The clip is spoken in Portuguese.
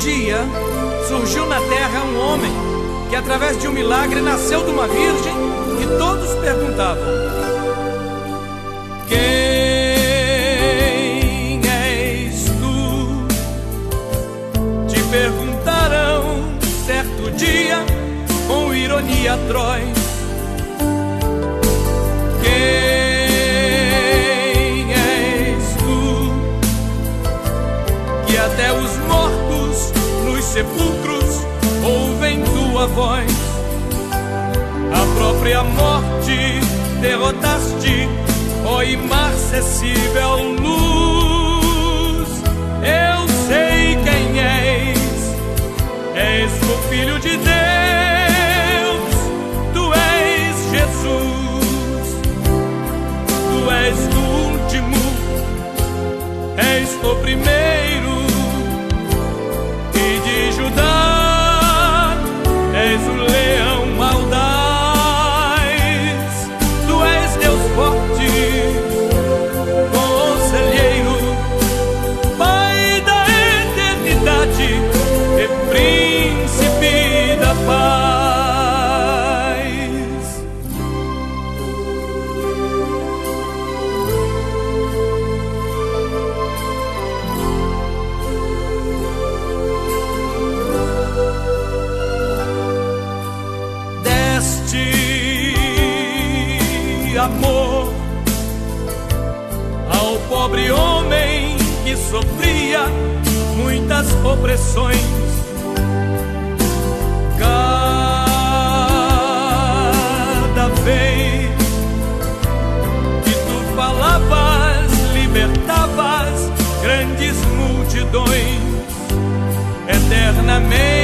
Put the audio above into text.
dia surgiu na terra um homem que, através de um milagre, nasceu de uma virgem e todos perguntavam: Quem és tu? Te perguntarão certo dia com ironia atroz. Quem és tu? Que até os mortos sepulcros ouvem tua voz. A própria morte derrotaste, ó imarcessível amor ao pobre homem que sofria muitas opressões. Cada vez que tu falavas, libertavas grandes multidões eternamente.